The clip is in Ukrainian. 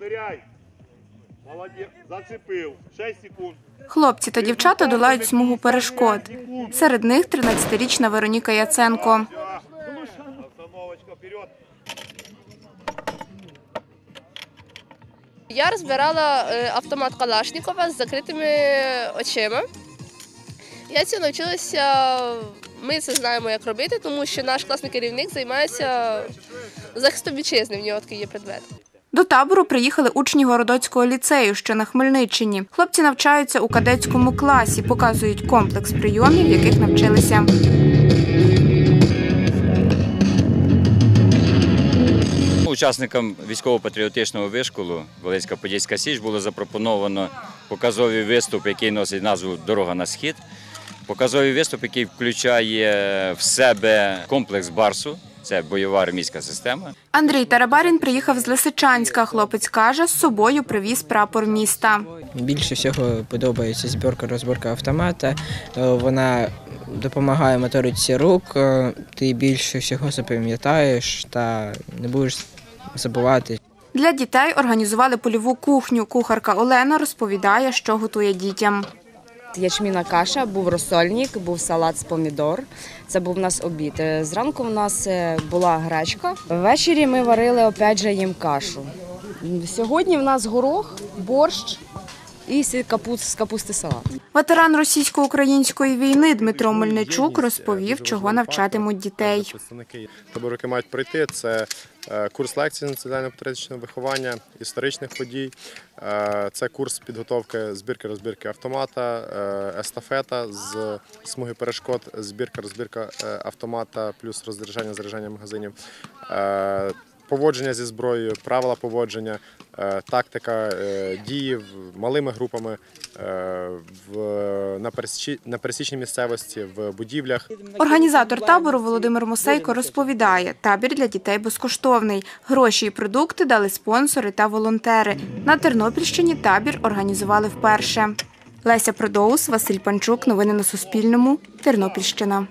Ниряй. Молодець. Зацепив. 6 секунд. Хлопці та дівчата долають смугу перешкод. Серед них 13-річна Вероніка Яценко. Остановочка вперед. Я розбирала е, автомат Калашникова з закритими очима. Я цього навчилася, ми це знаємо, як робити, тому що наш класний керівник займається захистом вітчизни, в нього такий є предмет. До табору приїхали учні Городоцького ліцею, що на Хмельниччині. Хлопці навчаються у кадетському класі, показують комплекс прийомів, яких навчилися. Учасникам військово-патріотичного вишколу Волинська Подільська Січ було запропоновано показовий виступ, який носить назву Дорога на схід. Показовий виступ, який включає в себе комплекс Барсу, це бойова армійська система. Андрій Тарабарін приїхав з Лисичанська. Хлопець каже, з собою привіз прапор міста. Більше всього подобається збірка розборка автомата. Е, Вона допомагає моториці рук. е, Ти більше всього запам'ятаєш та не будеш забувати. Для дітей організували польову кухню. Кухарка Олена розповідає, що готує дітям. Ячміна каша, був розсольник, був салат з помідор. Це був у нас обід. Е, Зранку в нас е, була гречка. Ввечері ми варили опять же їм кашу. Сьогодні в нас горох, борщ і капуст, з капусти салат. Ветеран російсько-української війни Дмитро Мельничук розповів, чого навчатимуть дітей. Які мають пройти, це е, курс лекцій з національно-патріотичного виховання, історичних подій, е, це курс підготовки збірки розбірки автомата, е, естафета з смуги перешкод, збірка розбірка автомата, плюс роздержання заряджання магазинів. Поводження зі зброєю, правила поводження, тактика е, дії малими групами е, в, на, на пересічній місцевості, в будівлях. Організатор табору Володимир Мусейко розповідає, табір для дітей безкоштовний. Гроші і продукти дали спонсори та волонтери. На Тернопільщині табір організували вперше. Леся Продоус, Василь Панчук. Новини на Суспільному. Тернопільщина.